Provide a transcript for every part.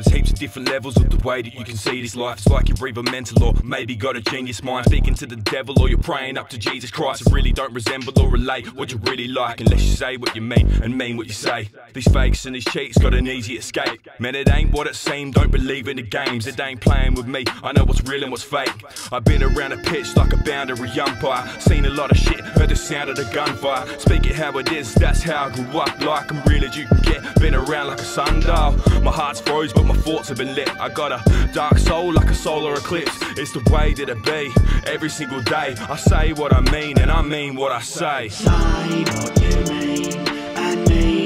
There's heaps of different levels of the way that you can see this life. It's like you're either mental or maybe got a genius mind. Speaking to the devil or you're praying up to Jesus Christ. It really don't resemble or relate what you really like unless you say what you mean and mean what you say. These fakes and these cheats got an easy escape. Man, it ain't what it seemed. Don't believe in the games. It ain't playing with me. I know what's real and what's fake. I've been around the pitch like a boundary umpire. Seen a lot of shit, heard the sound of the gunfire. Speak it how it is, that's how I grew up. Like I'm real as you can get. Been around like a sundial. My heart's froze, but my thoughts have been lit. I got a dark soul like a solar eclipse. It's the way that it be. Every single day, I say what I mean, and I mean what I say. What you mean mean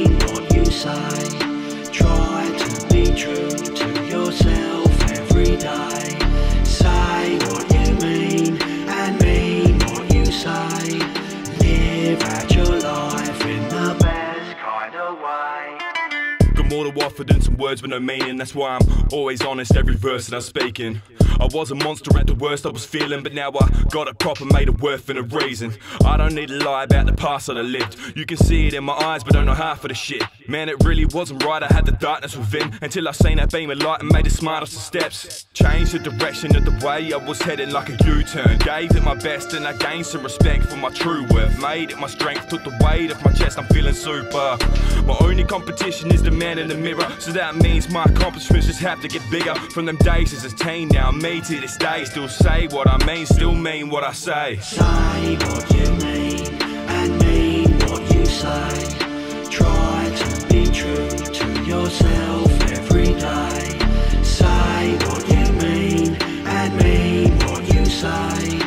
more to offer than some words with no meaning. That's why I'm always honest every verse that I'm speaking. I was a monster at the worst I was feeling, but now I got it proper, made it worth and a reason. I don't need to lie about the past that I lived. You can see it in my eyes, but don't know half of the shit. Man, it really wasn't right. I had the darkness within until I seen that beam of light and made it the smartest of steps. Changed the direction of the way I was heading like a U-turn. Gave it my best and I gained some respect for my true worth. Made it my strength, took the weight off my chest. I'm feeling super. My only competition is the man in the mirror, so that means my accomplishments just have to get bigger. From them days as a teen, now me to this day, still say what I mean, still mean what I say. every day. Say what you mean and mean what you say.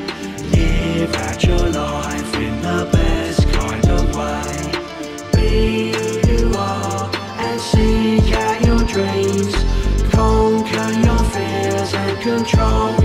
Live out your life in the best kind of way. Be who you are and your dreams. Conquer your fears and control.